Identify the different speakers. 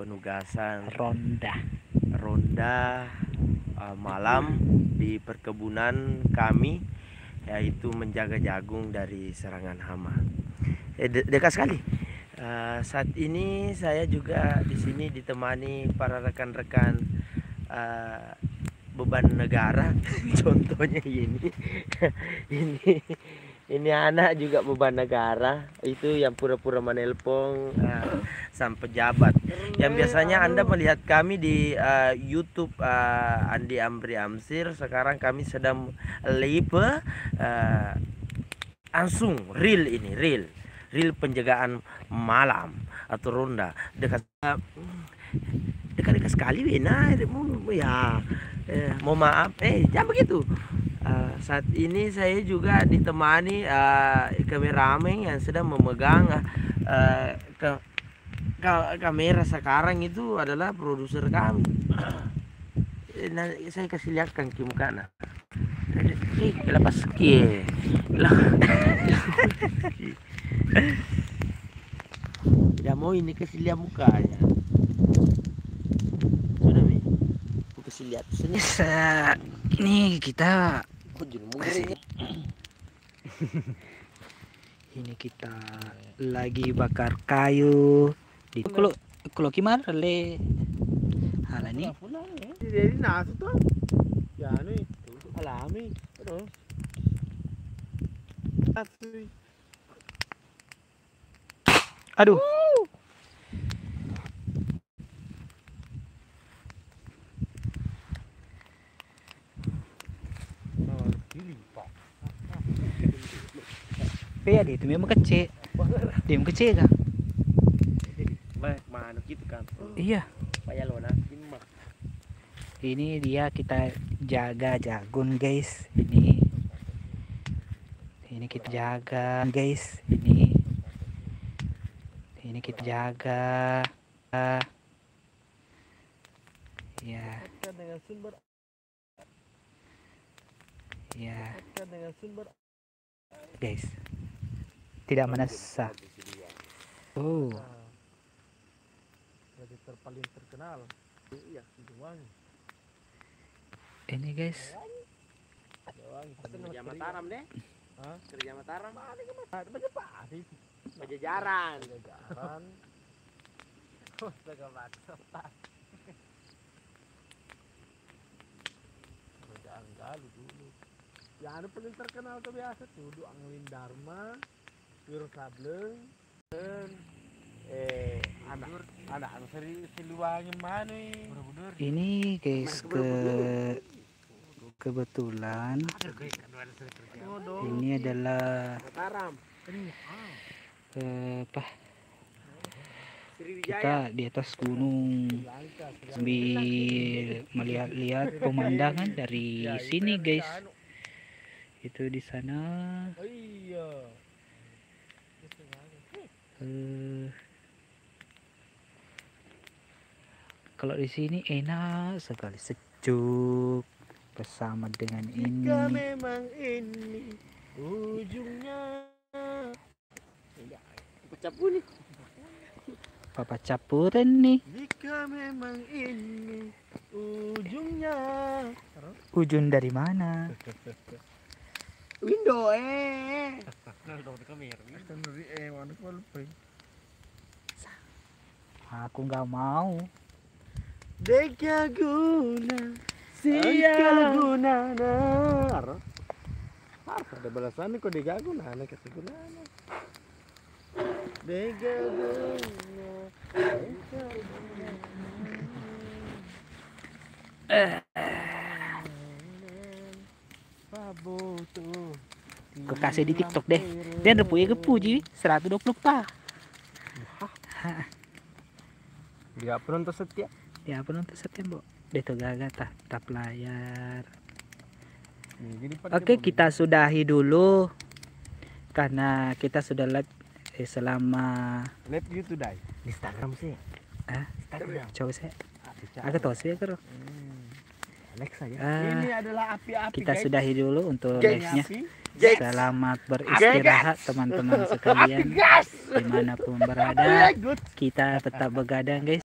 Speaker 1: penugasan
Speaker 2: ronda
Speaker 1: ronda uh, malam di perkebunan kami yaitu menjaga jagung dari serangan hama. Eh, de dekat sekali. Uh, saat ini saya juga di sini ditemani para rekan-rekan uh, beban negara. Contohnya ini, ini ini anak juga beban negara. Itu yang pura-pura menelpon uh, sang pejabat. Yang biasanya anda melihat kami di uh, YouTube uh, Andi Amri Amsir. Sekarang kami sedang live uh, langsung real ini real real penjagaan malam atau ronda. Dekat dekat-dekat sekali Wina. Ya eh, mau maaf. Eh jangan begitu saat ini saya juga ditemani uh, kameramen yang sedang memegang uh, ke, ke kamera sekarang itu adalah produser kami. Nah, saya kasih lihat kan ke muka nah. Eh, lepas ke. Lah. Tidak mau ini kasih lihat mukanya. Sudah. Kasih lihat.
Speaker 2: Ini kita. ini? Kita lagi bakar kayu. Di kalau kalau gimana le. Hal ini
Speaker 1: Jadi to. Ya. Alami.
Speaker 2: Aduh Iya dia itu memang kecil. Dia memang kecil kan
Speaker 1: Mana gitu kan.
Speaker 2: iya.
Speaker 1: Paya lo na. Imah.
Speaker 2: ini dia kita jaga jagung guys. Ini. Ini kita jaga guys. Ini. Ini kita jaga. Ya ya guys tidak menasa oh
Speaker 1: jadi terpaling terkenal. Iya, Wangi.
Speaker 2: ini guys.
Speaker 1: Kerja Mataram deh. Hah? Kerja Mataram. Pajajaran. Pajajaran. Oh, galu dulu. Ya anu paling terkenal tuh biasa tuh Duang Dharma, Wiro Sableng, dan eh anak anak anak seri siluangin mana
Speaker 2: ini guys ke kebetulan ini adalah eh, apa?
Speaker 1: Sriwijaya.
Speaker 2: kita di atas gunung. Sambil melihat-lihat pemandangan dari sini guys itu di sana
Speaker 1: Oh iya.
Speaker 2: eh, kalau di sini enak sekali sejuk bersama dengan ini
Speaker 1: Jika memang ini ujungnya. Nih.
Speaker 2: papa capuran nih
Speaker 1: Jika memang ini ujungnya.
Speaker 2: ujung dari mana
Speaker 1: Window eh. Eh
Speaker 2: aku nggak mau
Speaker 1: Deka guna sia guna nar. Harus ada balasan kok deka guna na kasi guna. Deka guna. deka guna. Paboto.
Speaker 2: Aku kasih di TikTok deh. Dan repu ya kepu ji 120 pa.
Speaker 1: Dia penonton setia.
Speaker 2: Ya penonton setia, Mbok. Deto gaga tah tap layar. Oke, kita sudahi dulu. Karena kita sudah live eh, selama
Speaker 1: Live YouTube dai. Instagram sih.
Speaker 2: ah,
Speaker 1: Instagram.
Speaker 2: coba saya. Aku tahu sih karo.
Speaker 1: Alexa ya.
Speaker 2: Ah,
Speaker 1: Ini adalah api-api
Speaker 2: Kita
Speaker 1: guys.
Speaker 2: sudahi dulu untuk live-nya. Selamat beristirahat teman-teman sekalian
Speaker 1: di
Speaker 2: mana pun
Speaker 1: berada.
Speaker 2: Kita tetap begadang guys.